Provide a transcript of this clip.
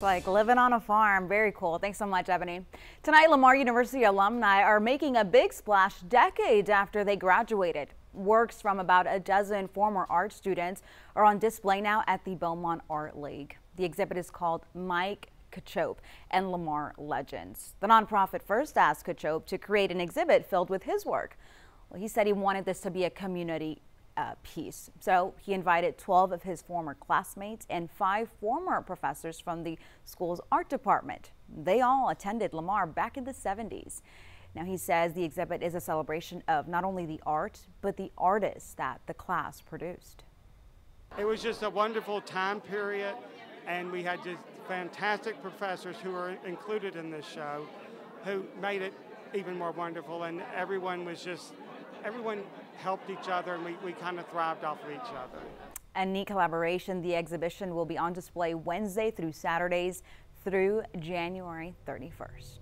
Like living on a farm. Very cool. Thanks so much, Ebony. Tonight, Lamar University alumni are making a big splash decades after they graduated. Works from about a dozen former art students are on display now at the Beaumont Art League. The exhibit is called Mike Cacioppo and Lamar Legends. The nonprofit first asked Cacioppo to create an exhibit filled with his work. Well, he said he wanted this to be a community uh, piece. So he invited 12 of his former classmates and five former professors from the school's art department. They all attended Lamar back in the 70s. Now he says the exhibit is a celebration of not only the art, but the artists that the class produced. It was just a wonderful time period, and we had just fantastic professors who were included in this show who made it even more wonderful, and everyone was just everyone helped each other and we, we kind of thrived off of each other. A neat collaboration. The exhibition will be on display Wednesday through Saturdays through January 31st.